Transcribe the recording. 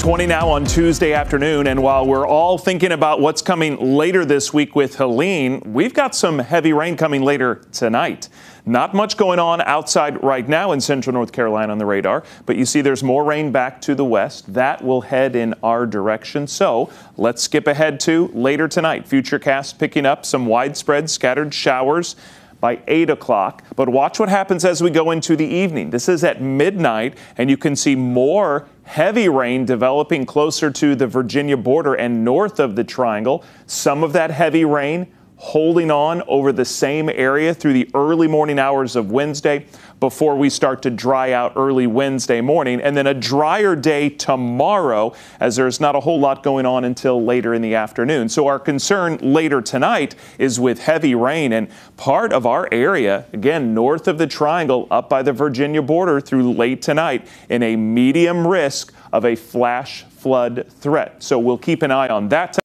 20 now on Tuesday afternoon, and while we're all thinking about what's coming later this week with Helene, we've got some heavy rain coming later tonight. Not much going on outside right now in central North Carolina on the radar, but you see there's more rain back to the west. That will head in our direction. So let's skip ahead to later tonight. Futurecast picking up some widespread scattered showers by 8 o'clock. But watch what happens as we go into the evening. This is at midnight, and you can see more heavy rain developing closer to the Virginia border and north of the triangle. Some of that heavy rain holding on over the same area through the early morning hours of Wednesday before we start to dry out early Wednesday morning. And then a drier day tomorrow as there's not a whole lot going on until later in the afternoon. So our concern later tonight is with heavy rain and part of our area, again, north of the triangle up by the Virginia border through late tonight in a medium risk of a flash flood threat. So we'll keep an eye on that.